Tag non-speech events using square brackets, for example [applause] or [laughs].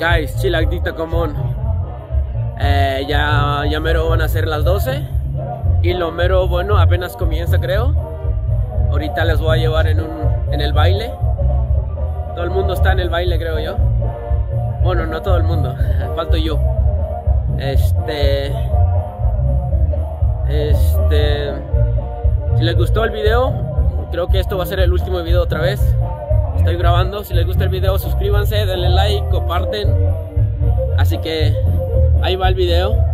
Guys, chilacdita común. Eh, ya, ya mero van a ser las 12. Y lo mero bueno apenas comienza, creo. Ahorita les voy a llevar en, un, en el baile. Todo el mundo está en el baile, creo yo. Bueno, no todo el mundo. [laughs] Falto yo. Este. Este. Si les gustó el video, creo que esto va a ser el último video otra vez estoy grabando. Si les gusta el video, suscríbanse, denle like, comparten. Así que ahí va el video.